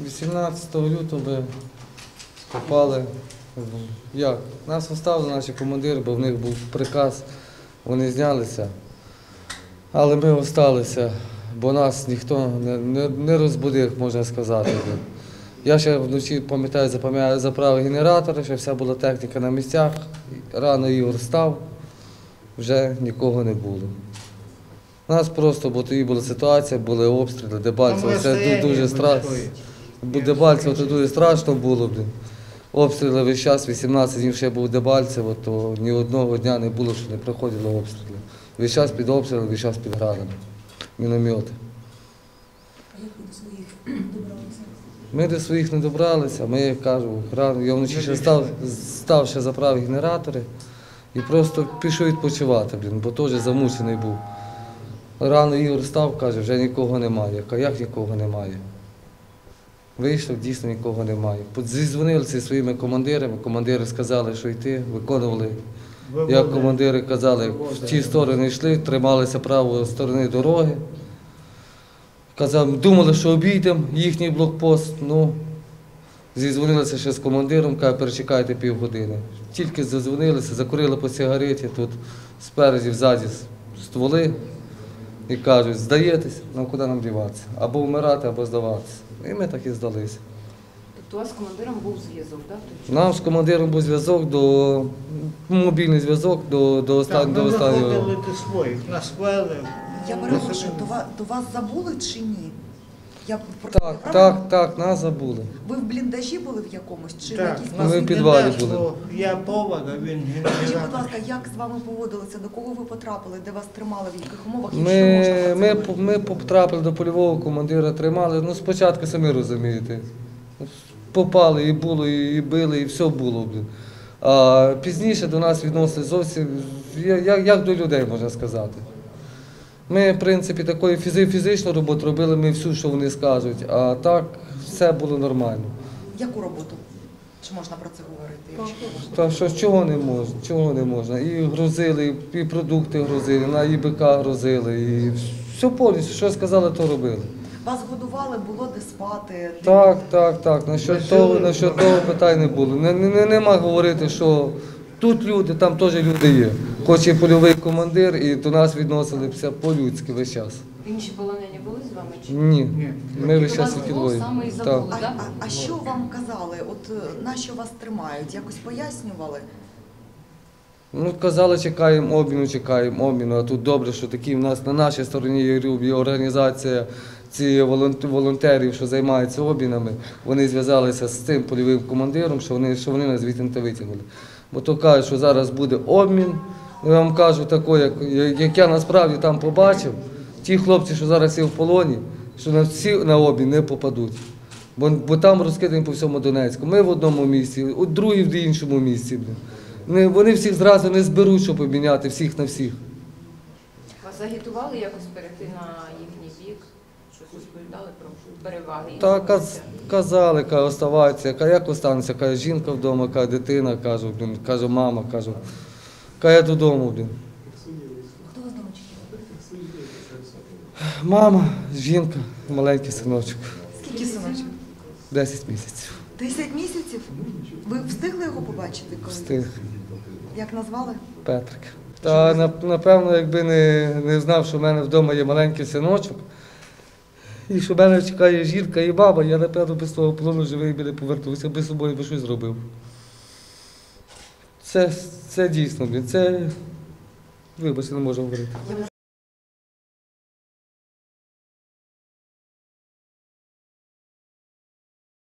18 лютого ми попали. Як? Нас оставили наші командири, бо в них був приказ, вони знялися. Але ми залишилися, бо нас ніхто не, не, не розбудив, можна сказати. Я ще вночі пам'ятаю, заправив генератори, що вся була техніка на місцях. Рано Ігор став, вже нікого не було. У нас просто, бо тоді була ситуація, були обстріли, Дебальцево, це дуже страшно. Дебальцево це дуже страшно було. Блін. Обстріли весь час, 18 днів ще був Дебальцево, то ні одного дня не було, що не приходили обстріли. Весь час під обстрілом, весь час під градами. Міномети. Ми до своїх не добралися, ми, як кажу, рано, я вночі ще став, став ще заправив генератори і просто пішов відпочивати, блін, бо теж замучений був. Рано Ігор став, каже, вже нікого немає. Як нікого немає? Вийшов, дійсно нікого немає. Зізвонилися зі своїми командирами, командири сказали, що йти, виконували. Як командири казали, в ті сторони йшли, трималися правої сторони дороги. Казав, думали, що обійдемо їхній блокпост. Ну, зізвонилися ще з командиром, каже, перечекайте півгодини. Тільки задзвонилися, закурили по сигареті, тут спереді, ззаді стволи і кажуть, здаєтесь, ну куди нам діватися? Або вмирати, або здаватися. І ми так і здалися. Тобто у вас з командиром був зв'язок, так? Нам з командиром був зв'язок до мобільний зв'язок до, до, остан... Так, до ми останнього. виходили до своїх, нас вели. Я перепрошую, до вас забули чи ні? Я про- Так, так, так, нас забули. Ви в бліндажі були в якомусь чи в Так, якійсь Ми в нас підвалі не були. Я повар, а він Скажіть, будь ласка, як з вами поводилися? До кого ви потрапили? Де вас тримали? В яких умовах? І Ми, про це ми, говорити? ми потрапили до польового командира, тримали. Ну, спочатку самі розумієте. Попали, і було, і били, і все було. Блін. А пізніше до нас відносили зовсім як, як до людей, можна сказати. Ми, в принципі, такої фізи, фізичну роботу робили ми всю, що вони скажуть, а так все було нормально. Яку роботу? Чи можна про це говорити? Та що чого не можна, чого не можна. І грузили, і продукти грузили, на ІБК грузили, і все повністю, що сказали, то робили. Вас годували, було де спати? Так, так, так. Насчет Весело того, було. насчет того питань не було. Не, не, не, нема говорити, що тут люди, там теж люди є. Хоч і польовий командир, і до нас відносилися по-людськи весь час. Інші полонені були з вами чи Ні. Ні. Ми весь Тобто час тільки двоє. саме і забули? А, а, а що вам казали? От е, на що вас тримають? Якось пояснювали? Ну, казали, чекаємо обміну, чекаємо обміну. А тут добре, що такі в нас на нашій стороні є організація ці волонт- волонтерів, що займаються обмінами. Вони зв'язалися з цим польовим командиром, що вони, що вони нас звідти не витягнули. Бо то кажуть, що зараз буде обмін. Я вам кажу таке, як, як я насправді там побачив, ті хлопці, що зараз є в полоні, що на всі на обмін не попадуть. Бо, бо там розкидані по всьому Донецьку. Ми в одному місці, у другий в іншому місці. Не, вони всіх зразу не зберуть, щоб обміняти всіх на всіх. Вас агітували якось перейти на їхній бік? Щось розповідали про переваги? Та іншого каз, казали, каже, оставаються, каже, як останеться, каже, жінка вдома, каже, дитина, блін, каже, мама, кажу. Каже, я додому, блін. Хто вас дома? Мама, жінка, маленький синочок, Скільки синочок? 10 місяців. Десять місяців? Ви встигли його побачити? Коли? Встиг Як назвали? Петрик. Та напевно, якби не, не знав, що в мене вдома є маленький синочок, і що в мене чекає жінка і баба, я напевно без того полону живий би не повернувся, би собою би щось зробив. Це, це дійсно, це. Вибачте, не можу говорити.